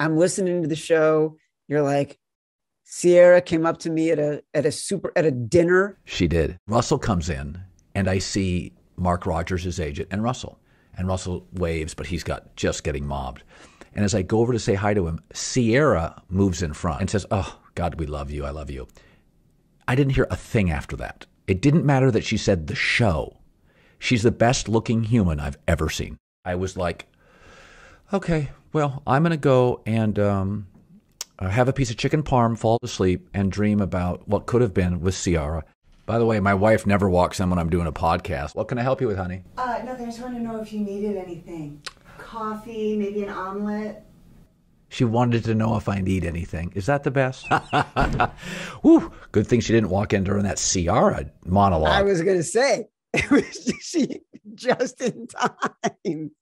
I'm listening to the show. You're like, Ciara came up to me at a at a super at a dinner. She did. Russell comes in, and I see Mark Rodgers, his agent, and Russell. And Russell waves, but he's got just getting mobbed. And as I go over to say hi to him, Ciara moves in front and says, "Oh God, we love you. I love you." I didn't hear a thing after that. It didn't matter that she said the show. She's the best looking human I've ever seen. I was like, okay, well, I'm going to go and um, uh, have a piece of chicken parm, fall asleep, and dream about what could have been with Ciara. By the way, my wife never walks in when I'm doing a podcast. What can I help you with, honey? Uh, nothing. I just wanted to know if you needed anything. Coffee, maybe an omelet. She wanted to know if I need anything. Is that the best? Whew, good thing she didn't walk in during that Ciara monologue. I was gonna say it was she just in time.